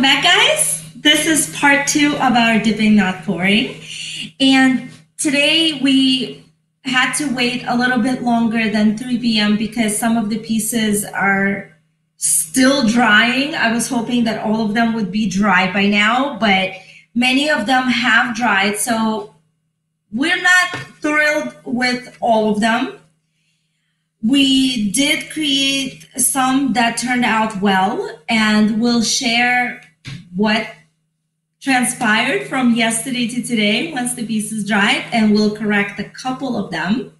Welcome back, guys. This is part two of our dipping, not pouring. And today we had to wait a little bit longer than 3 p.m. because some of the pieces are still drying. I was hoping that all of them would be dry by now, but many of them have dried. So we're not thrilled with all of them. We did create some that turned out well, and we'll share what transpired from yesterday to today once the pieces dried, and we'll correct a couple of them.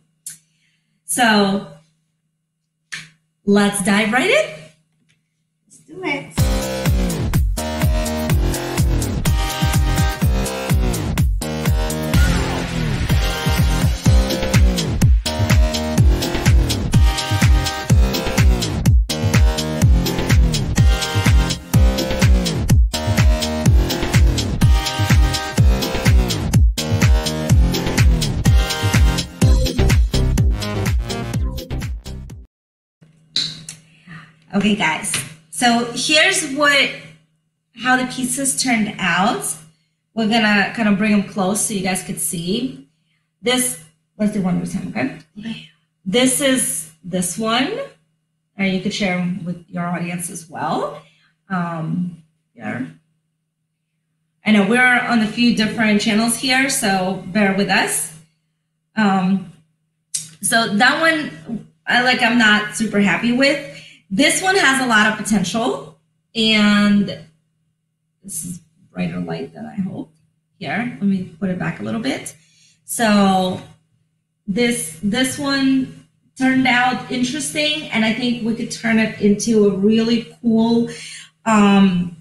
So let's dive right in. Let's do it. Okay, guys. So here's what how the pieces turned out. We're gonna kind of bring them close so you guys could see. This let's do one a time, okay? Okay. This is this one, and you could share them with your audience as well. Um, yeah. I know we're on a few different channels here, so bear with us. Um, so that one, I like. I'm not super happy with. This one has a lot of potential, and this is brighter light than I hoped. Here, let me put it back a little bit. So this this one turned out interesting, and I think we could turn it into a really cool um,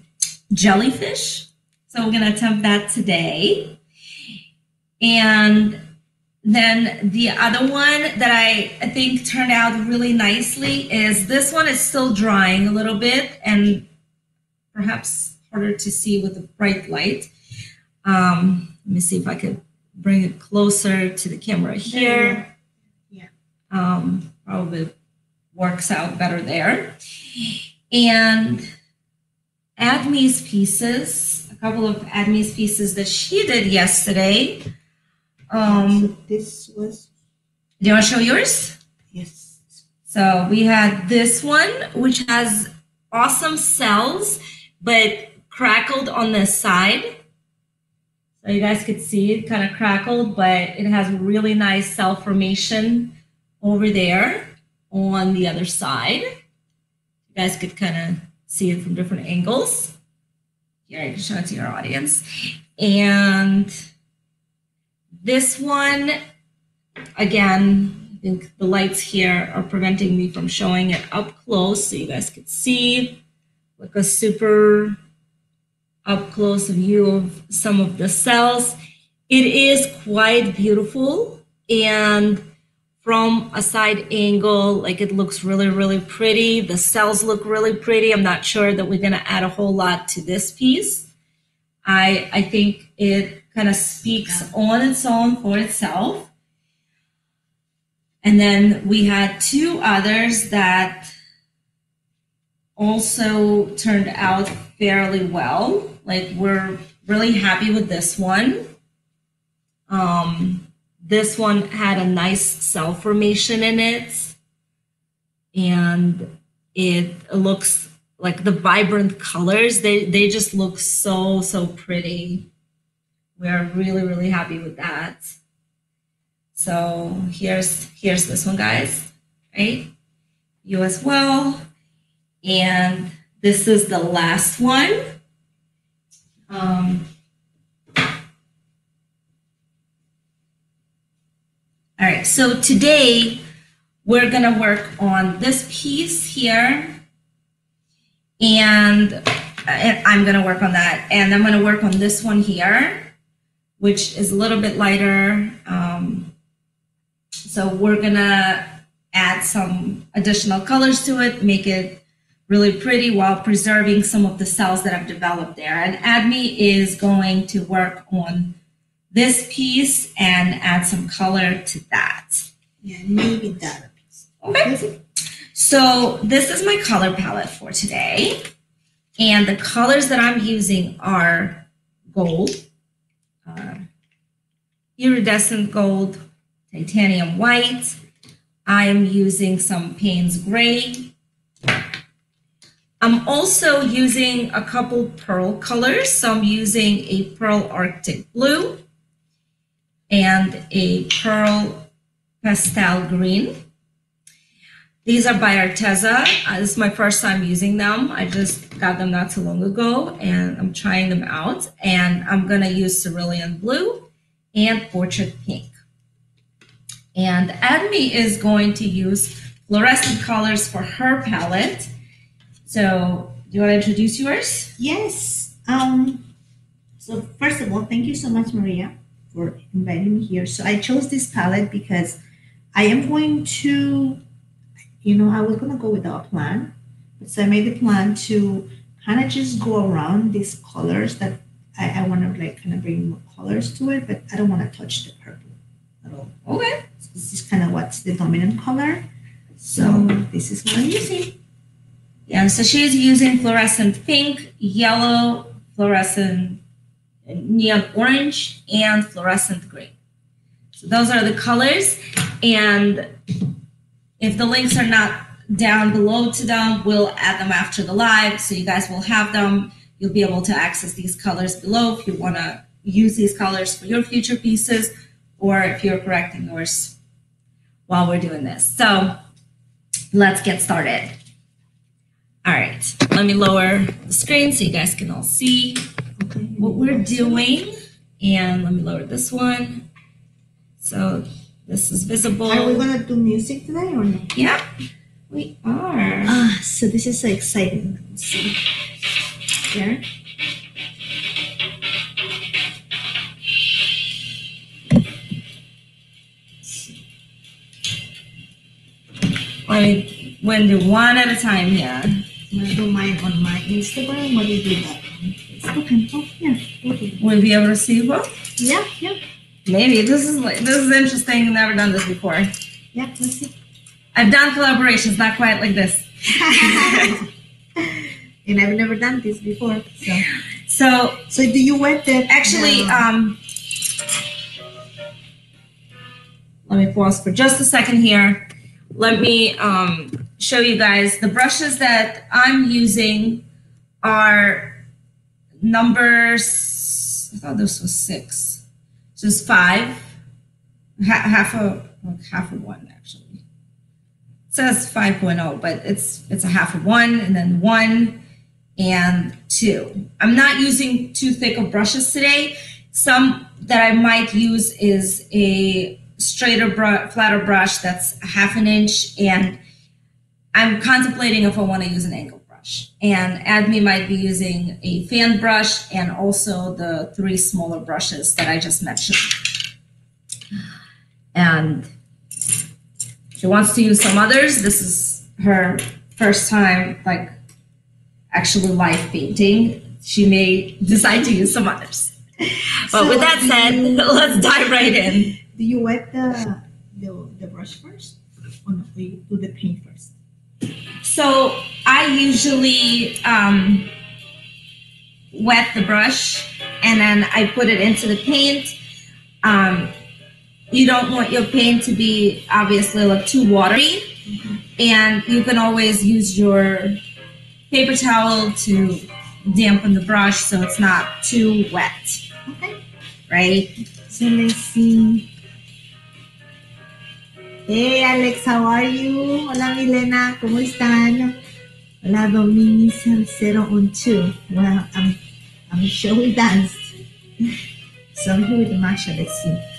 jellyfish. So we're gonna attempt that today, and then the other one that I, I think turned out really nicely is this one is still drying a little bit and perhaps harder to see with the bright light. Um, let me see if I could bring it closer to the camera here. Yeah. Um, probably works out better there. And Admi's pieces, a couple of Admi's pieces that she did yesterday. Um, So this was do you want to show yours? yes. So we had this one, which has awesome cells, but crackled on the side. So you guys could see it kind of crackled, but it has really nice cell formation over there on the other side. You guys could kind of see it from different angles. Here, I can show it to your audience. And this one, again, I think the lights here are preventing me from showing it up close so you guys could see like a super up close view of some of the cells. It is quite beautiful and from a side angle, like it looks really, really pretty. The cells look really pretty. I'm not sure that we're gonna add a whole lot to this piece. I, I think it kind of speaks on its own for itself. And then we had two others that also turned out fairly well. Like we're really happy with this one. Um, this one had a nice cell formation in it, and it looks like the vibrant colors. They they just look so so pretty. We're really really happy with that. So here's here's this one, guys. Right, you as well, and this is the last one. Um, all right, so today we're gonna work on this piece here, and and I'm gonna work on that, and I'm gonna work on this one here, which is a little bit lighter. Um, so we're gonna add some additional colors to it, make it really pretty while preserving some of the cells that I've developed there. And Admi is going to work on this piece and add some color to that. Yeah, maybe that piece. Okay. So this is my color palette for today. And the colors that I'm using are gold, uh, iridescent gold, titanium white. I am using some Payne's gray. I'm also using a couple pearl colors. So I'm using a pearl arctic blue and a pearl pastel green. These are by Arteza. Uh, this is my first time using them. I just got them not too long ago and I'm trying them out. And I'm gonna use cerulean blue and portrait pink. And Admi is going to use fluorescent colors for her palette. So do you want to introduce yours? Yes. Um. So first of all, thank you so much, Maria, for inviting me here. So I chose this palette because I am going to, you know, I was gonna go without a plan, but so I made the plan to kind of just go around these colors that I, I want to like kind of bring more colors to it, but I don't want to touch the purple at all. Okay. So this is kind of what's the dominant color. So this is what I'm using. Yeah, so she's using fluorescent pink, yellow, fluorescent uh, neon orange, and fluorescent green. So those are the colors. And if the links are not down below to them, we'll add them after the live. So you guys will have them. You'll be able to access these colors below if you want to use these colors for your future pieces or if you're correcting yours while we're doing this. So let's get started. All right, let me lower the screen so you guys can all see what we're doing. And let me lower this one. So this is visible. Are we gonna do music today or no? Yep, we are. Ah, so this is so exciting. Let's see. There. Let me when do one at a time here. I'm gonna do mine on my Instagram. What do you do that? on Facebook? Oh, yeah. Be able to see both. Yeah, yeah, Maybe this is like this is interesting. Never done this before. yeah. Let's see. I've done collaborations, not quite like this. and I've never done this before. So, So so do you wet the actually, the- um, let me pause for just a second here. Let me um, show you guys the brushes that I'm using are numbers. I thought this was six. Just five, ha- half a like half of one actually. It says 5.0, but it's it's a half of one and then one and two. I'm not using too thick of brushes today. Some that I might use is a straighter, br- flatter brush that's half an inch, and I'm contemplating if I want to use an angle brush. And Admi might be using a fan brush and also the three smaller brushes that I just mentioned. And she wants to use some others. This is her first time, like actually live painting. She may decide to use some others. But So with that said, you- let's dive right in. do you wet the the, the brush first, or no? Do you do the paint first? So I usually um, wet the brush and then I put it into the paint. Um, you don't want your paint to be obviously like too watery, and you can always use your paper towel to dampen the brush so it's not too wet, Okay. right? So let's see. Hey Alex, how are you? Hola Milena, ¿cómo están? Hola Domini 012. Well, I'm, I'm sure we danced. So here with Masha, let's see.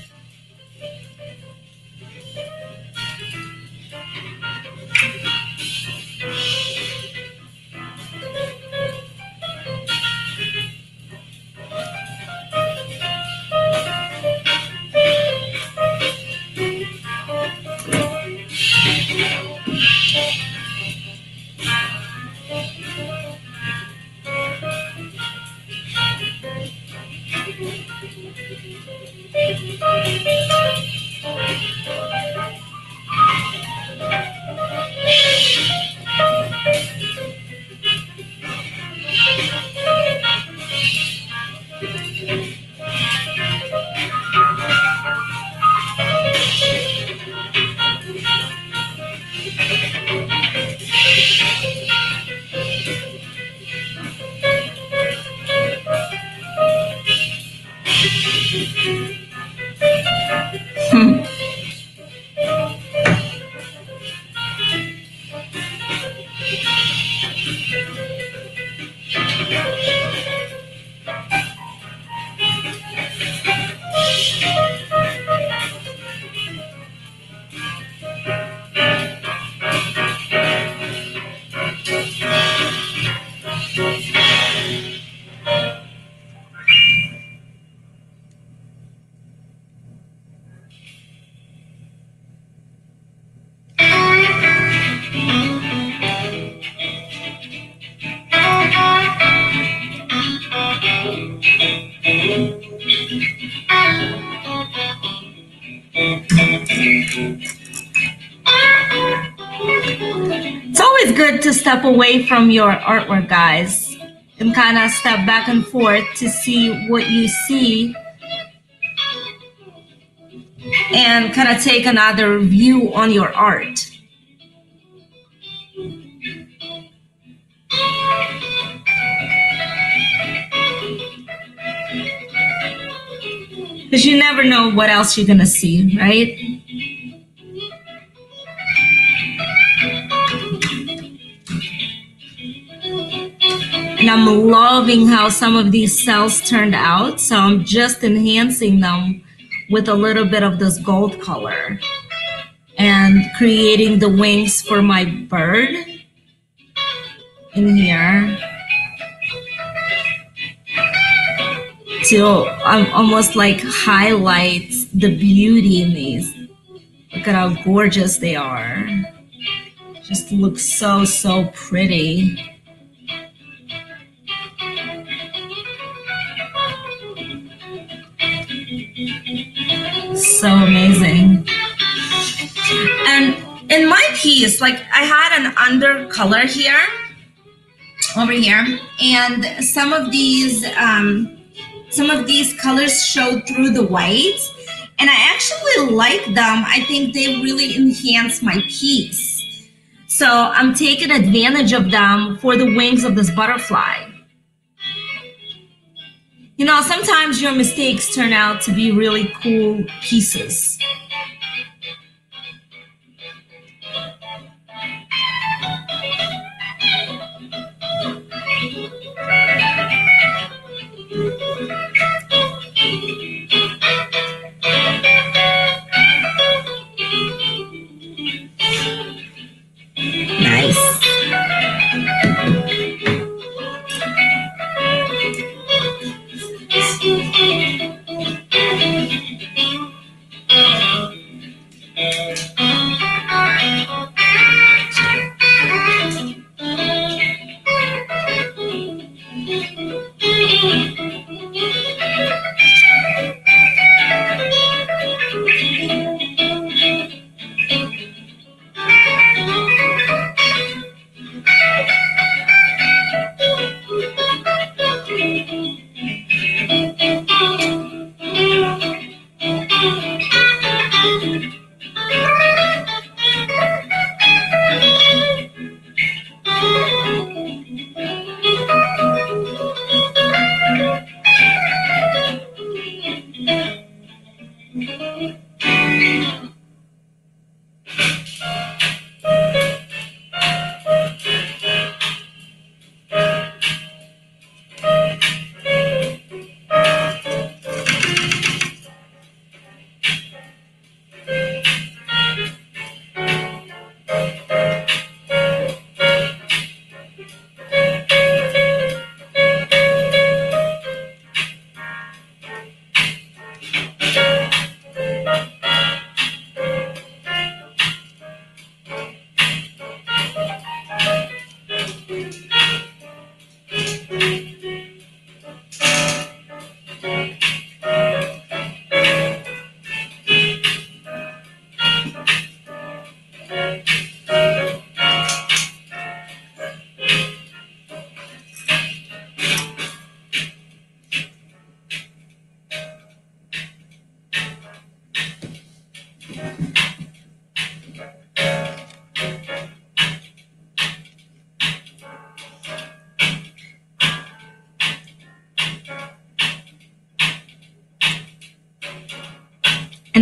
Away from your artwork, guys, and kind of step back and forth to see what you see and kind of take another view on your art. Because you never know what else you're going to see, right? I'm loving how some of these cells turned out. So I'm just enhancing them with a little bit of this gold color and creating the wings for my bird in here. To um, almost like highlights the beauty in these. Look at how gorgeous they are. Just looks so, so pretty. So amazing. And in my piece, like I had an under color here, over here, and some of these, um, some of these colors showed through the white, and I actually like them. I think they really enhance my piece. So I'm taking advantage of them for the wings of this butterfly. You know, sometimes your mistakes turn out to be really cool pieces.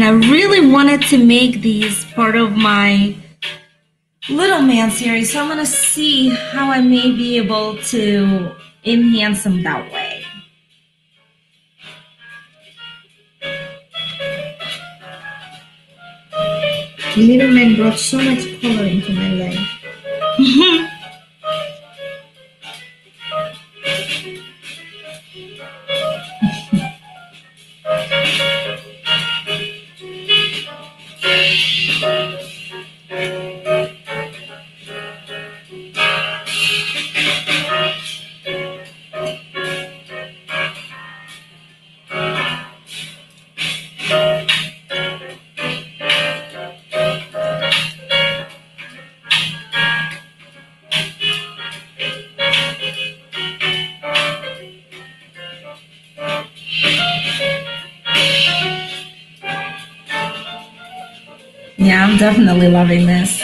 I really wanted to make these part of my little man series. So I'm going to see how I may be able to enhance them that way. Little man brought so much color into my life. definitely loving this.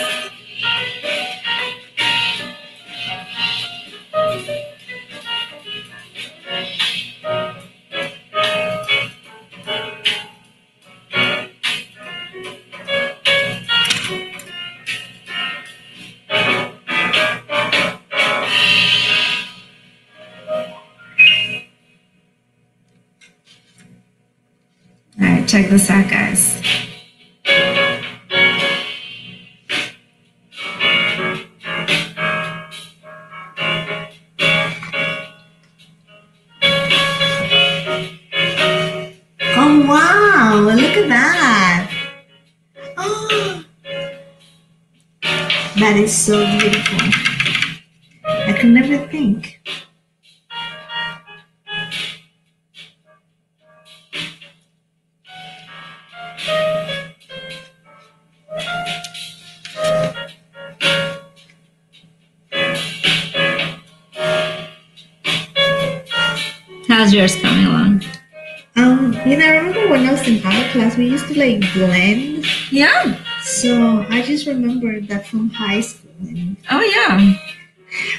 We used to like blend. Yeah. So I just remember that from high school. Oh, yeah.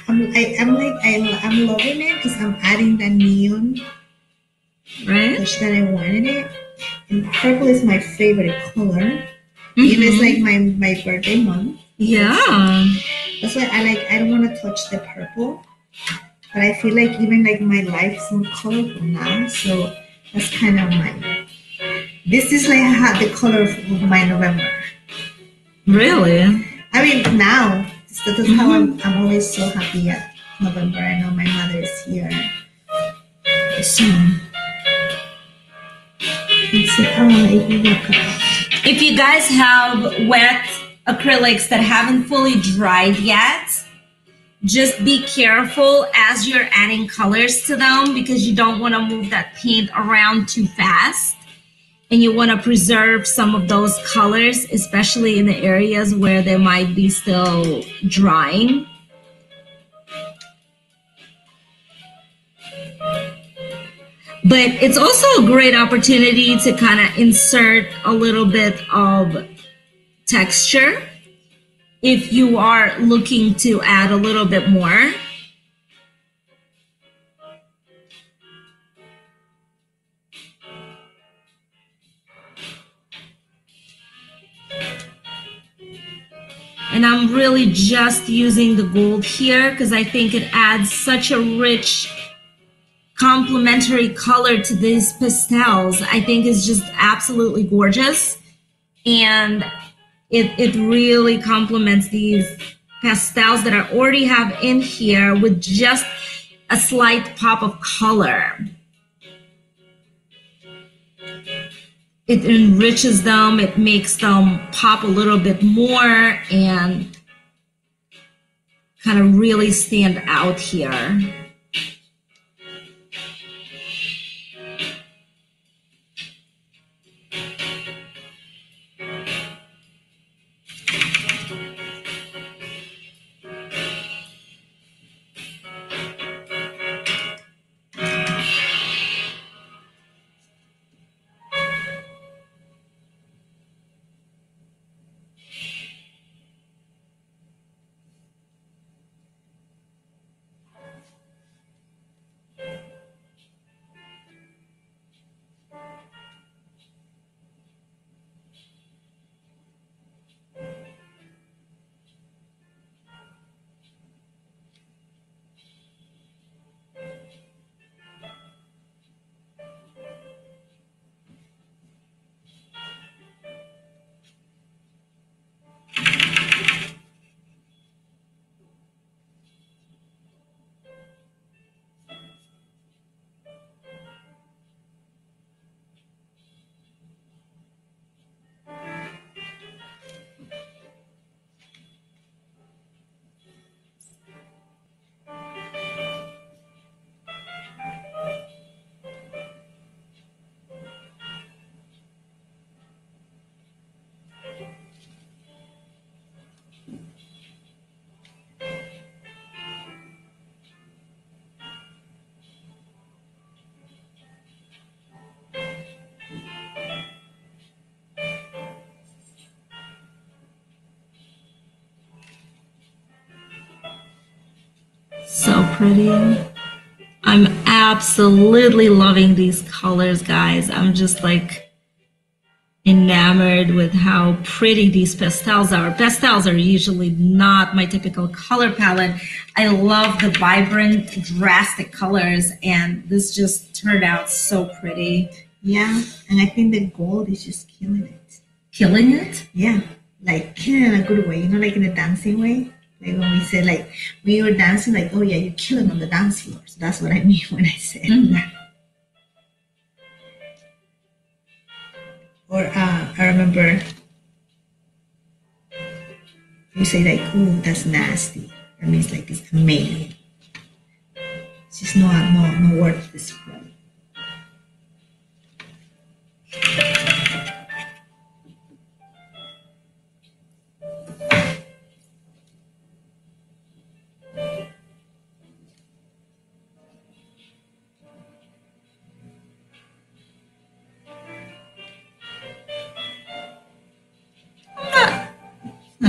I'm, I, I'm like, I, I'm loving it because I'm adding that neon Right? touch that I wanted it. And purple is my favorite color. Know, it's Mhm. like my, my birthday month. Yeah. That's why I like, I don't want to touch the purple. But I feel like even like my life is more colorful now. So that's kind of my, this is like the color of my November. Really? I mean, now so that's how I'm. Mm-hmm. I'm always so happy at November. I know my mother is here soon. Oh, it will work out. If you guys have wet acrylics that haven't fully dried yet, just be careful as you're adding colors to them because you don't want to move that paint around too fast. And you want to preserve some of those colors, especially in the areas where they might be still drying. But it's also a great opportunity to kind of insert a little bit of texture if you are looking to add a little bit more. And I'm really just using the gold here because I think it adds such a rich complementary color to these pastels. I think is just absolutely gorgeous. And it, it really complements these pastels that I already have in here with just a slight pop of color. It enriches them, it makes them pop a little bit more and kind of really stand out here. So pretty. I'm absolutely loving these colors, guys. I'm just like enamored with how pretty these pastels are. Pastels are usually not my typical color palette. I love the vibrant, drastic colors, and this just turned out so pretty. Yeah, and I think the gold is just killing it. Killing it? Yeah, like killing in a good way, you know, like in a dancing way. Like when we say like we were dancing, like oh yeah, you're killing on the dance floor. So that's what I mean when I say Mhm. that. Or uh, I remember you say like, "Oh, that's nasty." That means like it's amazing. It's just no, no, no word to describe.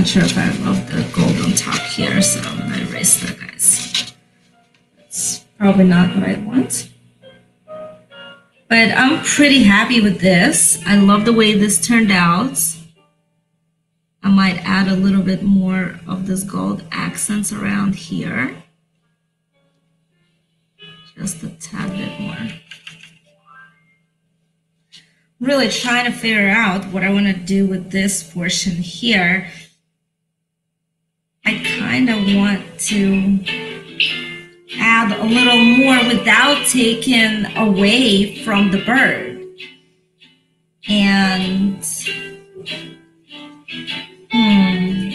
Sure if I love the gold on top here, so I'm gonna erase that, guys. That's probably not what I want. But I'm pretty happy with this. I love the way this turned out. I might add a little bit more of this gold accents around here. Just a tad bit more. Really trying to figure out what I want to do with this portion here. Kind of want to add a little more without taking away from the bird. And hmm,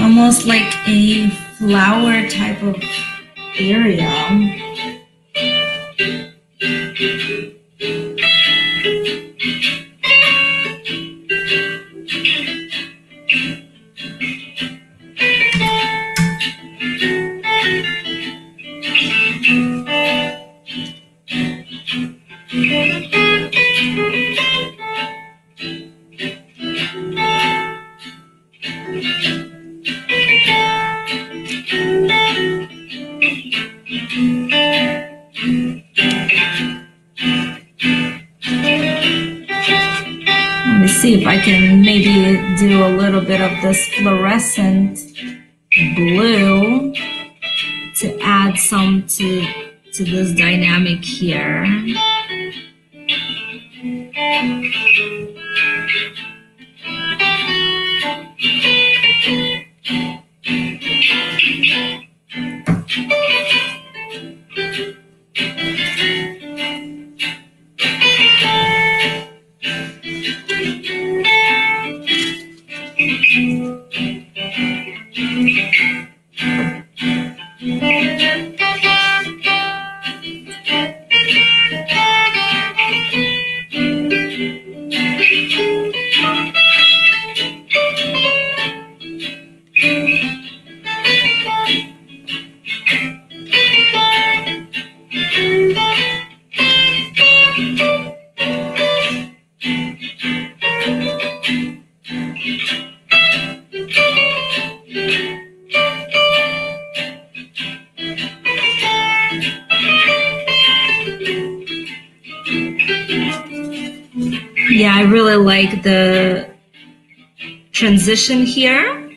almost like a flower type of area. Here.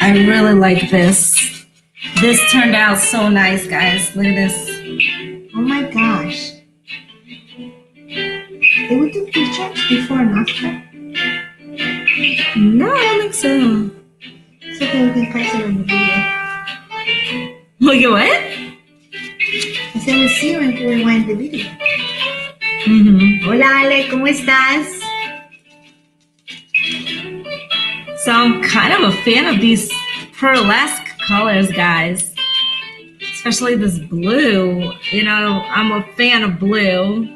I really like this. This turned out so nice, guys. Look at this. Oh my gosh. They would do pictures before and after. No, I don't think so. So they can post it on the video. Look at what? I said, we'll see you when we rewind the video. Mm-hmm. Hola Ale, ¿cómo estás? So I'm kind of a fan of these pearlesque colors, guys. It's especially this blue. You know, I'm a fan of blue.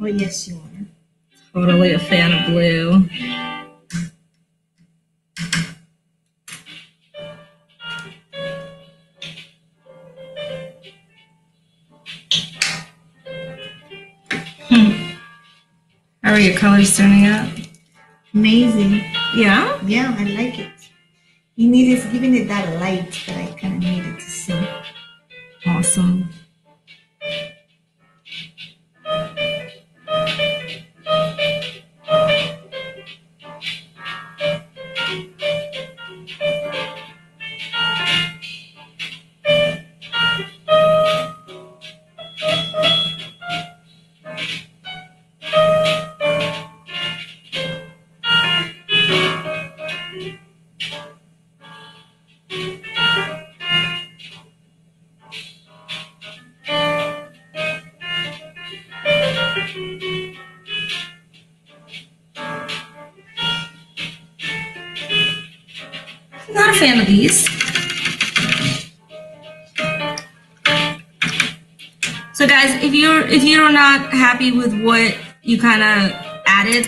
Oh, yes, you are. Totally a fan of blue. Hmm. How are your colors turning out? Amazing. Yeah? Yeah, I like it. You need is giving it that light that I kind of needed to see. Awesome. Not happy with what you kind of added,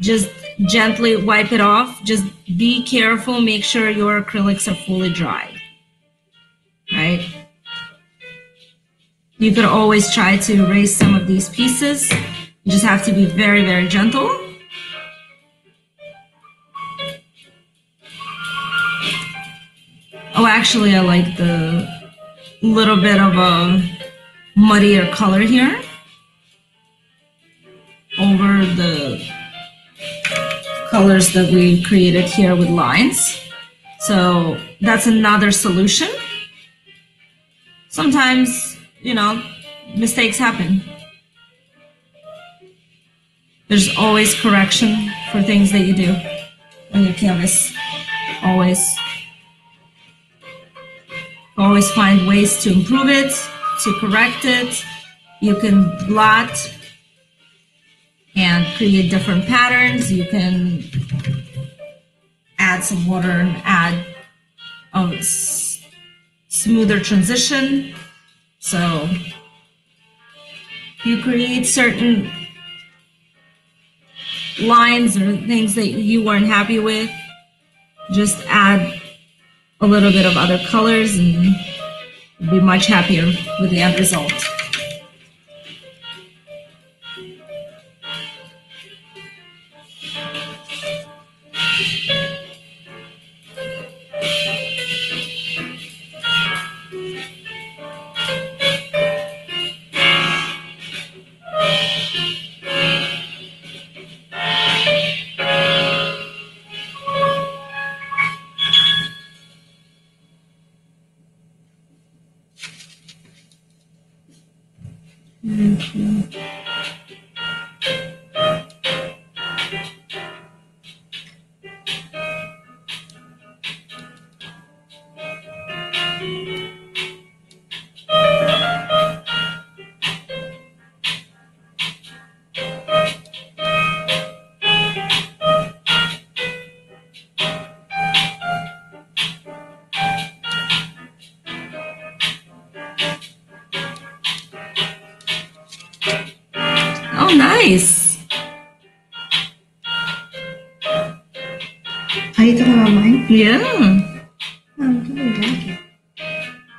just gently wipe it off. Just be careful, make sure your acrylics are fully dry. Right? You could always try to erase some of these pieces. You just have to be very, very gentle. Oh, actually, I like the little bit of a muddier color here over the colors that we created here with lines. So that's another solution. Sometimes, you know, mistakes happen. There's always correction for things that you do on your canvas. Always always find ways to improve it, to correct it. You can blot and create different patterns. You can add some water and add a smoother transition. So you create certain lines or things that you weren't happy with. Just add a little bit of other colors and be much happier with the end result.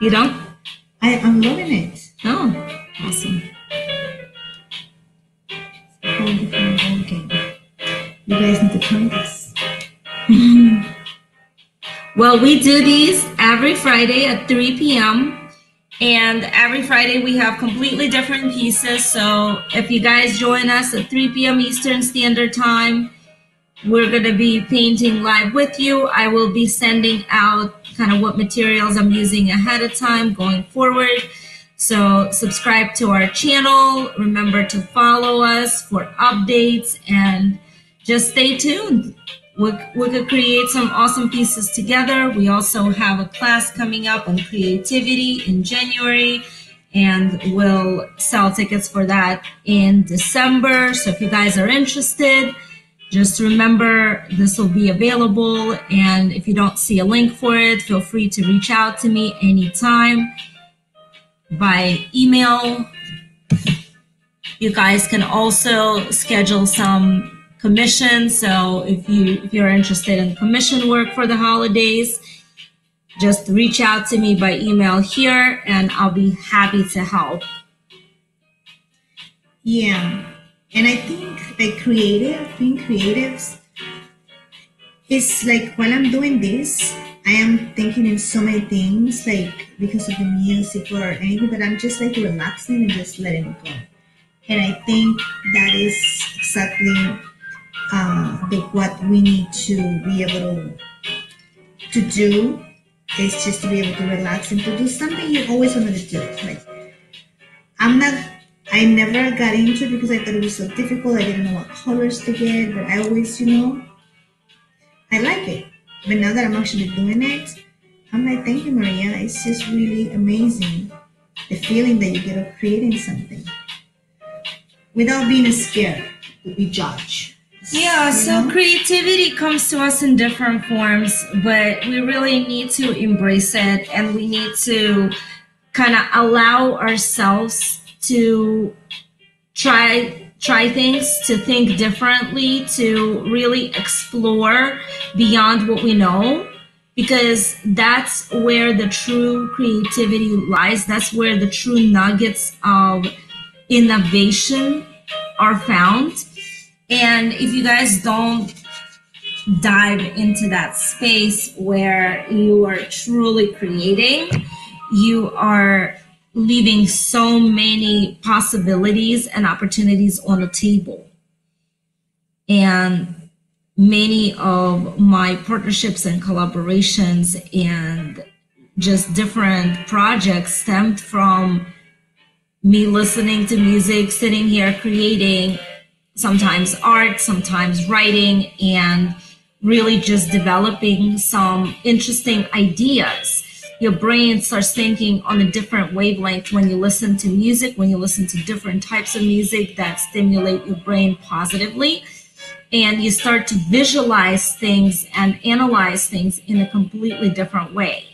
You don't? I, I'm loving it. Oh, awesome. It's a whole different ball game. You guys need to try this. Well, we do these every Friday at 3 p.m. And every Friday we have completely different pieces. So if you guys join us at 3 p.m. Eastern Standard Time, we're going to be painting live with you. I will be sending out kind of what materials I'm using ahead of time going forward. So subscribe to our channel. Remember to follow us for updates and just stay tuned. We, we could create some awesome pieces together. We also have a class coming up on creativity in January, and we'll sell tickets for that in December. So if you guys are interested, just remember this will be available. And if you don't see a link for it, feel free to reach out to me anytime. by email. You guys can also schedule some commission. So if you if you're interested in commission work for the holidays, just reach out to me by email here and I'll be happy to help. Yeah. And I think like creative, being creatives is like while I'm doing this, I am thinking in so many things, like because of the music or anything, but I'm just like relaxing and just letting it go. And I think that is exactly uh, the, what we need to be able to, to do is just to be able to relax and to do something you always wanted to do. Like I'm not I never got into it because I thought it was so difficult. I didn't know what colors to get, but I always, you know, I like it. But now that I'm actually doing it, I'm like, thank you, Maria. It's just really amazing the feeling that you get of creating something without being scared to be judged. Yeah, so creativity comes to us in different forms, but we really need to embrace it and we need to kind of allow ourselves to try try things, to think differently, to really explore beyond what we know because that's where the true creativity lies. That's where the true nuggets of innovation are found. And if you guys don't dive into that space where you are truly creating, you are leaving so many possibilities and opportunities on the table. And many of my partnerships and collaborations and just different projects stemmed from me listening to music, sitting here creating sometimes art, sometimes writing, and really just developing some interesting ideas your brain starts thinking on a different wavelength when you listen to music, when you listen to different types of music that stimulate your brain positively. And you start to visualize things and analyze things in a completely different way.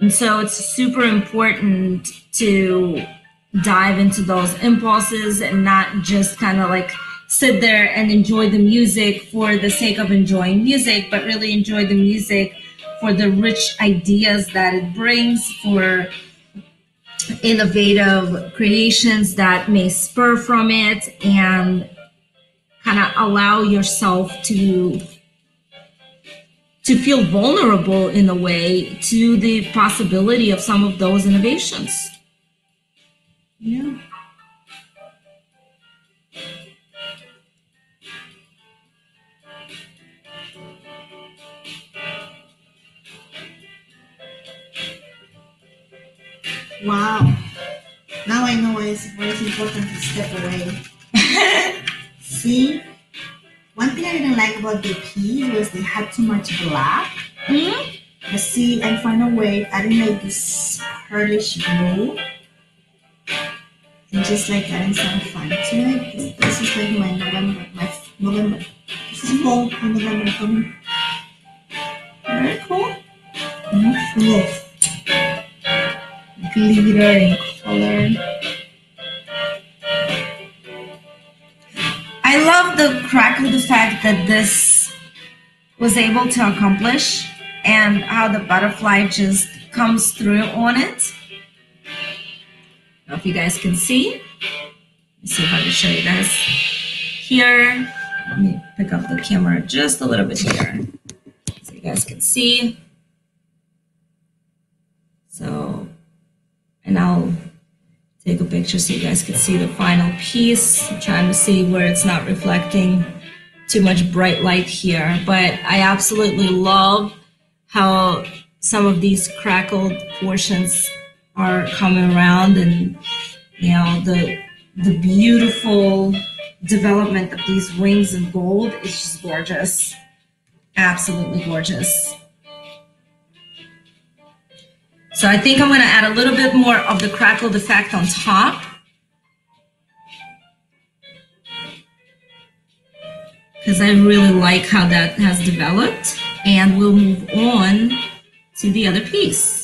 And so it's super important to dive into those impulses and not just kind of like sit there and enjoy the music for the sake of enjoying music, but really enjoy the music for the rich ideas that it brings, for innovative creations that may spur from it, and kind of allow yourself to to feel vulnerable in a way to the possibility of some of those innovations. Yeah. Wow. Now I know why it's, it's important to step away. See? One thing I didn't like about the pea was they had too much black. Mm-hmm. But see, I find a way, I didn't like this pearlish blue. And just like adding some fun to it. This, is like my November, my November. This is fall and November coming. Very cool. Full of glitter and color. I love the crackled effect that this was able to accomplish and how the butterfly just comes through on it. I if you guys can see. Let's see if I can show you guys here. Let me pick up the camera just a little bit here so you guys can see. So and I'll take a picture so you guys can see the final piece. I'm trying to see where it's not reflecting too much bright light here, but I absolutely love how some of these crackled portions are coming around and you know the the beautiful development of these wings in gold is just gorgeous. Absolutely gorgeous so I think I'm going to add a little bit more of the crackled effect on top. Because I really like how that has developed. And we'll move on to the other piece.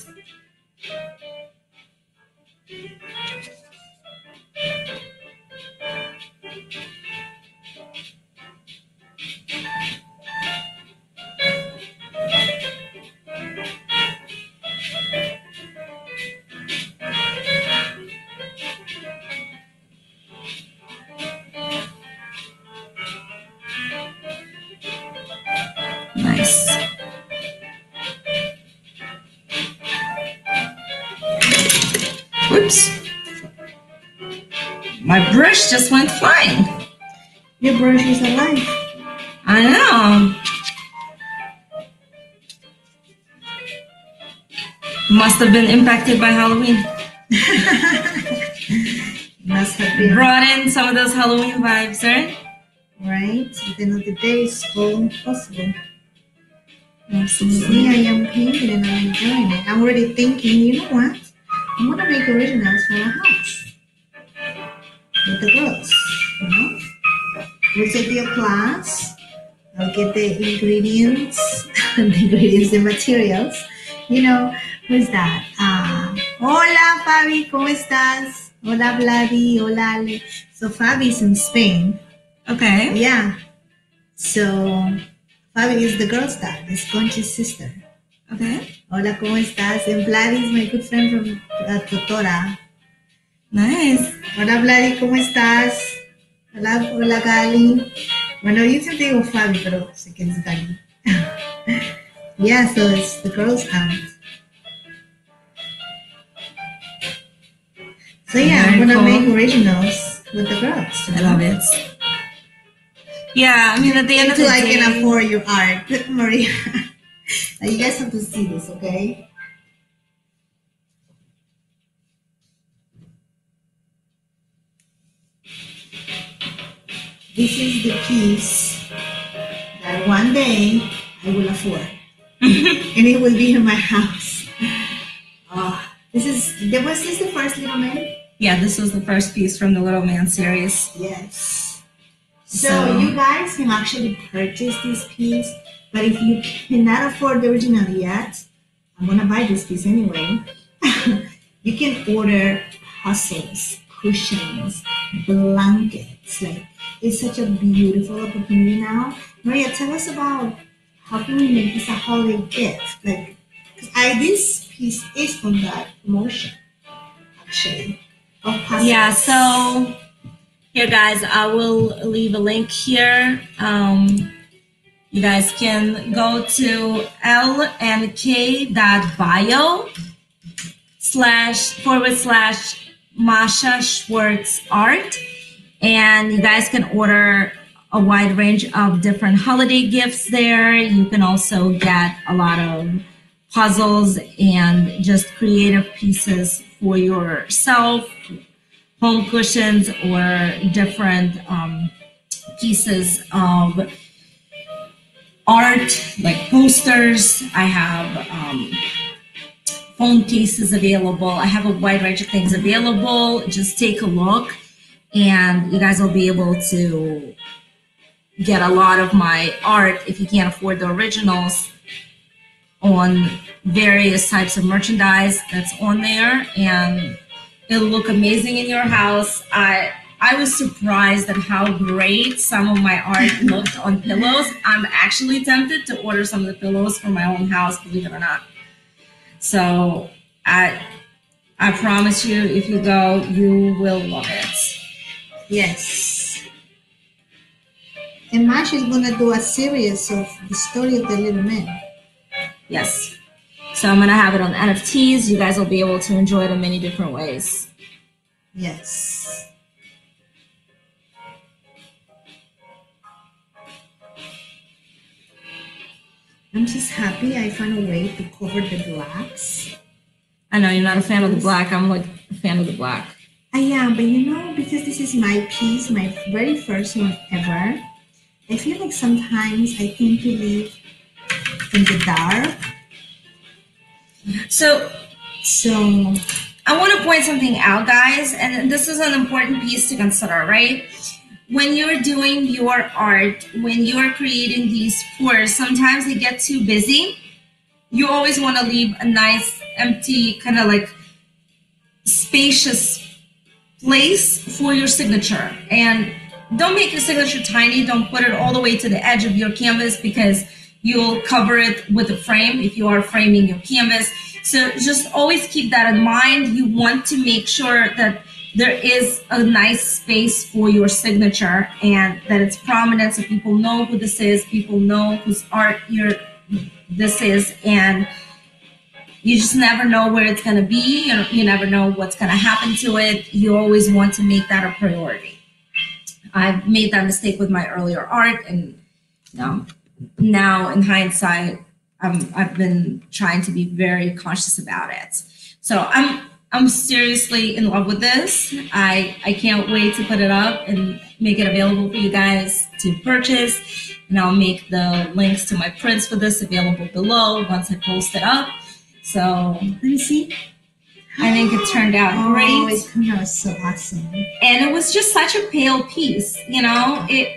Brush just went flying. Your brush is alive. I know. Must have been impacted by Halloween. Must have been Brought in some of those Halloween vibes, right? right. At the end of the day, it's all possible. Absolutely. See, I am painting and I'm enjoying it. I'm already thinking, you know what? I'm gonna make originals for a house with the girls. You know, we'll take your class. I'll get the ingredients, the ingredients, the materials. You know, who's that? Uh, hola, Fabi, ¿cómo estás? Hola, Vladi. Hola, Ale. So Fabi's in Spain. Okay. Yeah. So Fabi is the girl's dad, is Conchi's sister. Okay. Hola, ¿cómo estás? And Vladi is my good friend from uh, Totora. Nice. Hola, Vladi, ¿cómo estás? Hola, hola, Gali. Bueno, yo siempre digo Fabi, pero sé que es Gali. yeah, so it's the girl's aunt. So yeah, I'm gonna cool. make originals with the girls. I love it. Yeah, I mean, at the end of the Until I day, can afford your art, Maria. Now, you guys have to see this, okay? This is the piece that one day I will afford, and it will be in my house. Ah, this is. Was this the first little man? yeah, this was the first piece from the Little Man series. Yes. So, So- you guys can actually purchase this piece, but if you cannot afford the original yet, I'm gonna buy this piece anyway. you can order puzzles, cushions, blankets. Like it's such a beautiful opportunity now. Maria, tell us about how can we make this a holiday gift? Like, 'cause I this piece is from that promotion, actually. Yeah, so here, guys, I will leave a link here. Um, you guys can go to lnk.bio slash forward slash Masha Schwartz art. And you guys can order a wide range of different holiday gifts there. You can also get a lot of puzzles and just creative pieces for yourself, home cushions, or different um, pieces of art like posters. I have um, phone cases available. I have a wide range of things available. Just take a look, and you guys will be able to get a lot of my art if you can't afford the originals on various types of merchandise that's on there. And it'll look amazing in your house. I i was surprised at how great some of my art looked on pillows. I'm actually tempted to order some of the pillows for my own house believe it or not. So i i promise you if you go you will love it Yes. And Mash is gonna do a series of the story of the little man. yes so i'm gonna have it on nfts you guys will be able to enjoy it in many different ways Yes. I'm just happy I found a way to cover the blacks. i know you're not a fan of the black i'm like a fan of the black I am, but you know, because this is my piece, my very first one ever, I feel like sometimes I tend to leave in the dark. so So I want to point something out, guys, and this is an important piece to consider, right? When you're doing your art, when you're creating these pours, sometimes they get too busy. You always want to leave a nice, empty, kind of like spacious place for your signature. And don't make your signature tiny. Don't put it all the way to the edge of your canvas because you'll cover it with a frame if you are framing your canvas. So just always keep that in mind. You want to make sure that there is a nice space for your signature and that it's prominent so people know who this is, people know whose art your this is and you just never know where it's going to be. You, you never know what's going to happen to it. You always want to make that a priority. I've made that mistake with my earlier art, and now in hindsight, I'm, I've been trying to be very conscious about it. So I'm I'm seriously in love with this. I I can't wait to put it up and make it available for you guys to purchase. And I'll make the links to my prints for this available below once I post it up. So Let me see. I think it turned out Oh, great. it turned out so awesome. and it was just such a pale piece you know it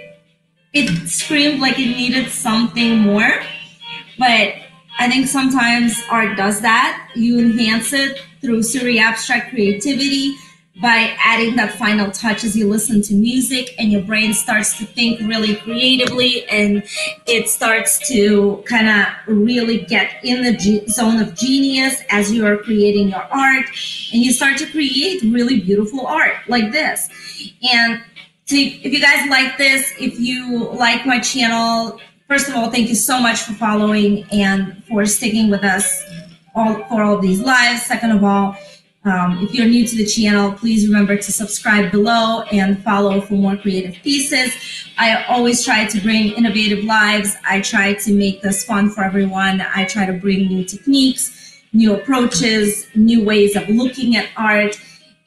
it screamed like it needed something more but i think sometimes art does that you enhance it through Surreabstract creativity by adding that final touch as you listen to music and your brain starts to think really creatively and it starts to kind of really get in the zone of genius as you are creating your art and you start to create really beautiful art like this. And to, if you guys like this if you like my channel first of all thank you so much for following and for sticking with us all for all these lives. Second of all um, if you're new to the channel, please remember to subscribe below and follow for more creative pieces. I always try to bring innovative lives. I try to make this fun for everyone. I try to bring new techniques, new approaches, new ways of looking at art.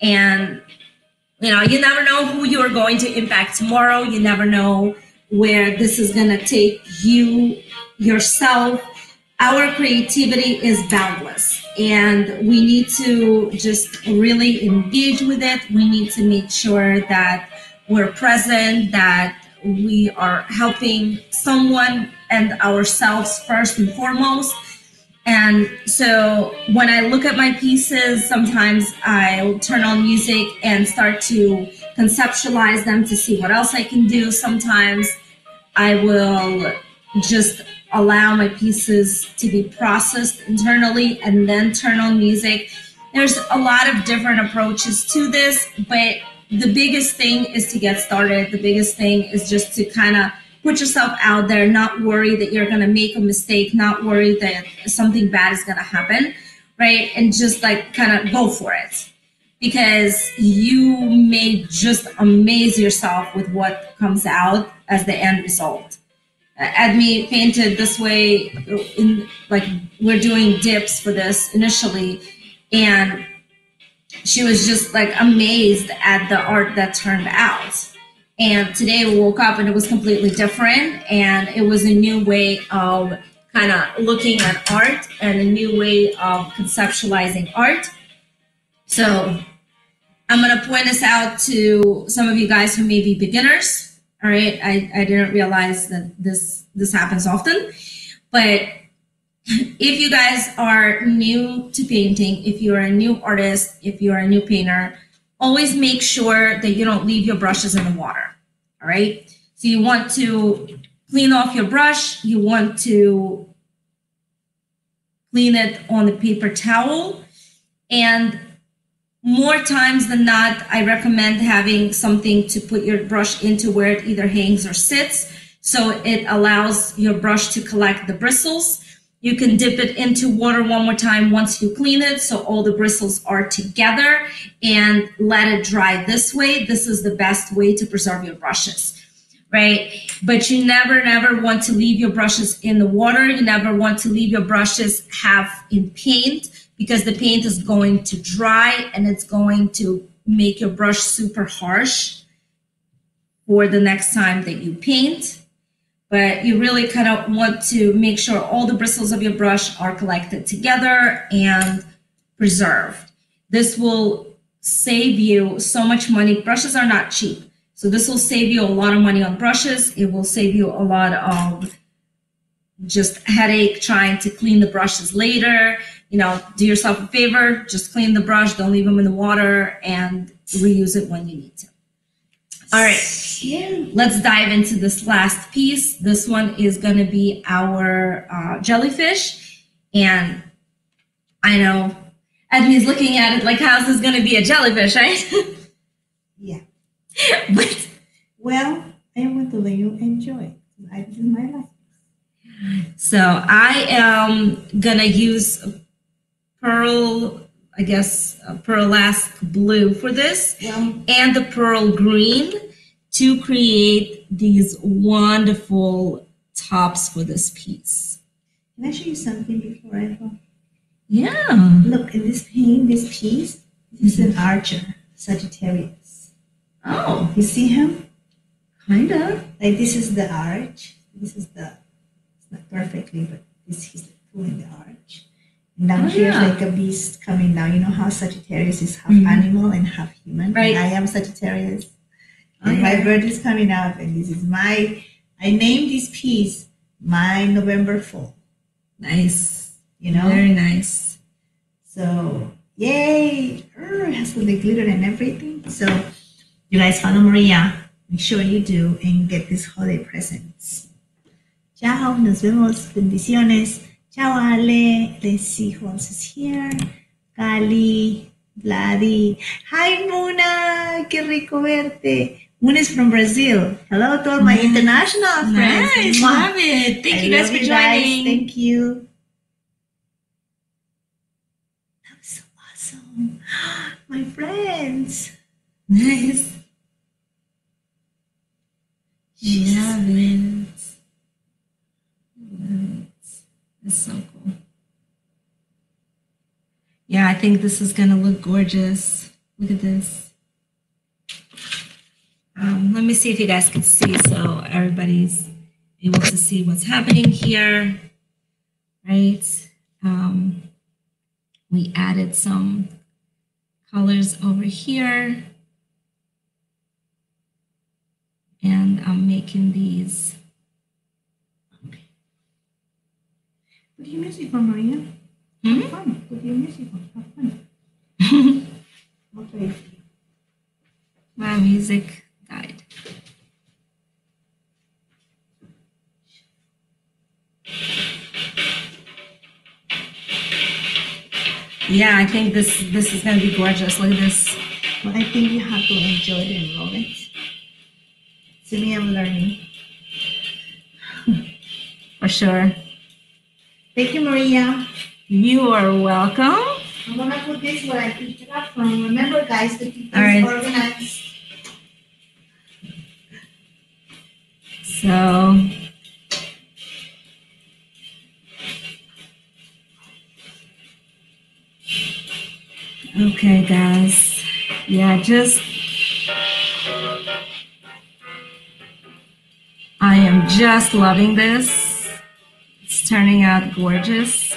And, you know, you never know who you're going to impact tomorrow. You never know where this is going to take you yourself. Our creativity is boundless and we need to just really engage with it. We need to make sure that we're present, that we are helping someone and ourselves first and foremost. And so when I look at my pieces, sometimes I'll turn on music and start to conceptualize them to see what else I can do. Sometimes I will just allow my pieces to be processed internally and then turn on music. There's a lot of different approaches to this, but the biggest thing is to get started. The biggest thing is just to kind of put yourself out there, not worry that you're going to make a mistake, not worry that something bad is going to happen, right? And just like kind of go for it because you may just amaze yourself with what comes out as the end result. Admi painted this way in like we're doing dips for this initially and she was just like amazed at the art that turned out. And today we woke up and it was completely different and it was a new way of kind of looking at art and a new way of conceptualizing art. So i'm going to point this out to some of you guys who may be beginners all right I, I didn't realize that this this happens often. But if you guys are new to painting if you're a new artist if you're a new painter always make sure that you don't leave your brushes in the water all right? So you want to clean off your brush you want to clean it on the paper towel and more times than not, I recommend having something to put your brush into where it either hangs or sits. So it allows your brush to collect the bristles. You can dip it into water one more time once you clean it so all the bristles are together and let it dry this way. This is the best way to preserve your brushes, right? But you never, never want to leave your brushes in the water. You never want to leave your brushes half in paint because the paint is going to dry and it's going to make your brush super harsh for the next time that you paint. But you really kind of want to make sure all the bristles of your brush are collected together and preserved. This will save you so much money. Brushes are not cheap. So this will save you a lot of money on brushes. It will save you a lot of just headache trying to clean the brushes later you know, do yourself a favor, just clean the brush, don't leave them in the water, and reuse it when you need to. All right, Yeah. let's dive into this last piece. This one is going to be our uh, jellyfish. And I know Admi's looking at it like, how's this going to be a jellyfish, right? Yeah. but Well, I want to let you enjoy. I do my life. So I am gonna use pearl, I guess, uh, pearlasque blue for this Well, and the pearl green to create these wonderful tops for this piece. can I show you something before I go? Yeah. Look, in this paint, this piece, this is an archer, Sagittarius. Oh, You see him? kind of. Like this is the arch. This is the, it's not perfectly, but this he's pulling the arch. Down Oh, here's yeah. like a beast coming now. You know how Sagittarius is half Mhm. animal and half human? Right. And I am Sagittarius. Oh, and my bird is coming up, and this is my, I named this piece my November fall, Nice. you know? Very nice. So, yay! Err, it has all the glitter and everything. So, you guys follow Maria. Make sure you do and get these holiday presents. Ciao, nos vemos. Bendiciones. Ciao, Ale. Let's see who else is here. Kali, Vladi. Hi, Muna. Qué rico verte. Muna is from Brazil. Hello to all my international friends. Nice. Love it. Thank I you guys for joining. Thank you. That was so awesome. My friends. Nice. It. Love so cool. Yeah, I think this is gonna look gorgeous. Look at this. Um, let me see if you guys can see so everybody's able to see what's happening here. Right? Um, we added some colors over here. And I'm making these. Put your music on, Maria. Hmm? Have fun. Put your music on. Have fun. Okay. My music died. Yeah, I think this this is gonna be gorgeous. Look at this. Well, I think you have to enjoy the moment. To me, I'm learning. For sure. Thank you, Maria. You are welcome. I'm gonna put this where I picked it up from. Remember, guys, to keep things right. organized. So Okay guys. Yeah, just I am just loving this. Turning out gorgeous.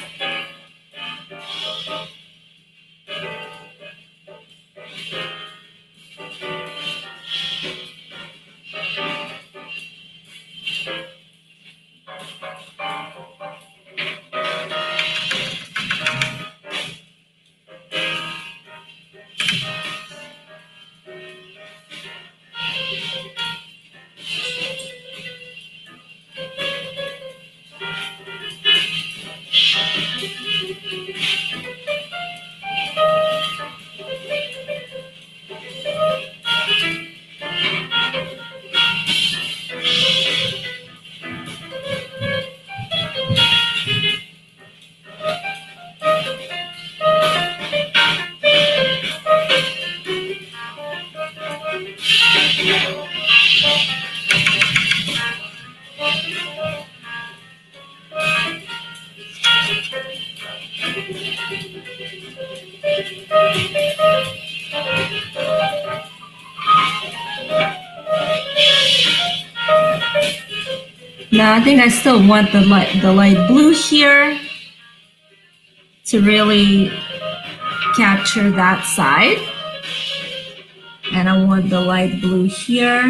I think I still want the light the light blue here to really capture that side. And I want the light blue here.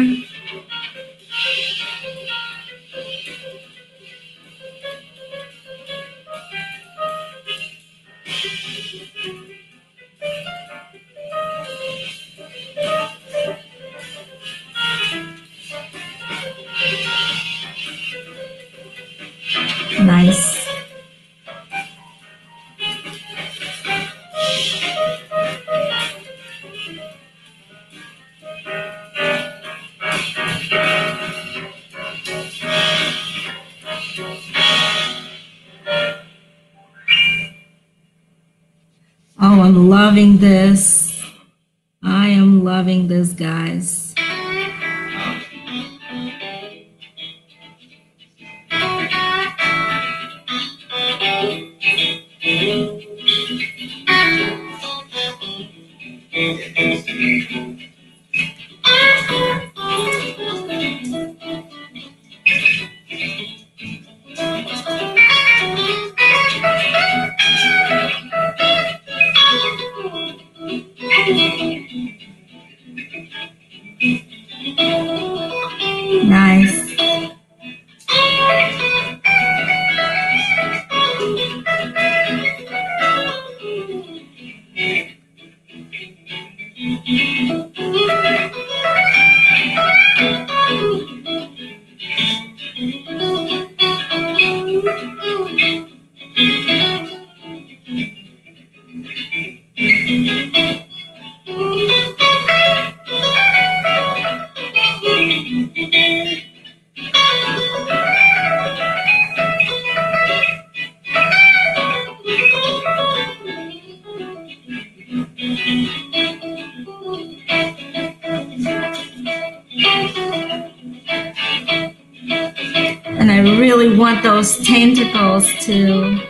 To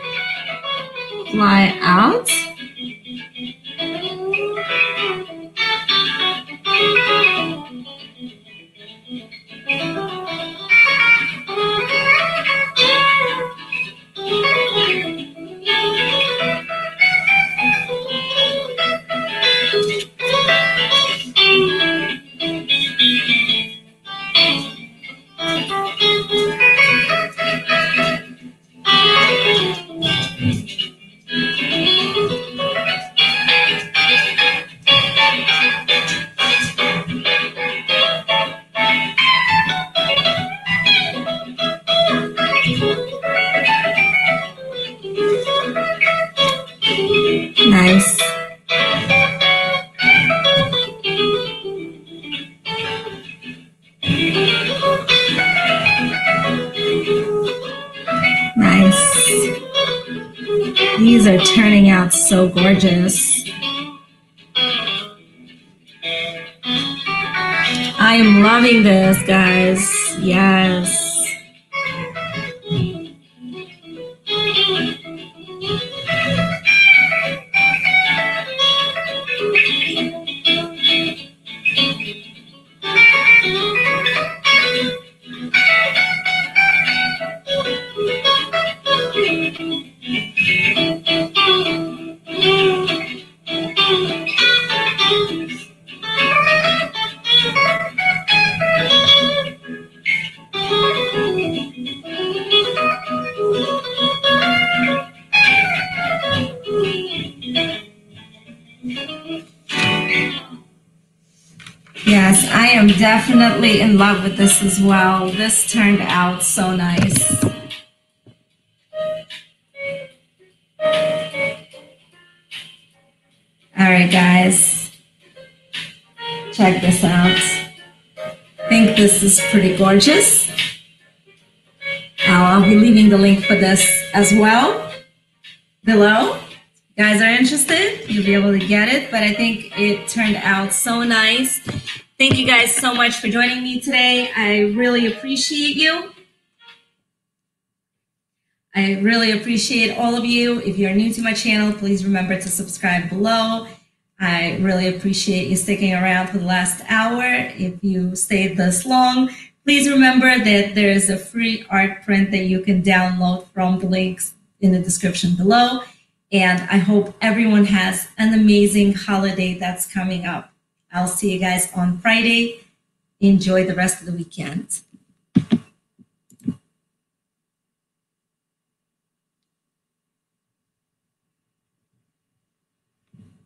love with this as well. This turned out so nice. All right, guys. Check this out. I think this is pretty gorgeous. Uh, I'll be leaving the link for this as well below. You guys are interested, you'll be able to get it. But I think it turned out so nice. Thank you guys so much for joining me today. I really appreciate you. I really appreciate all of you. If you're new to my channel, please remember to subscribe below. I really appreciate you sticking around for the last hour. If you stayed this long, please remember that there is a free art print that you can download from the links in the description below. And I hope everyone has an amazing holiday that's coming up. I'll see you guys on Friday. Enjoy the rest of the weekend.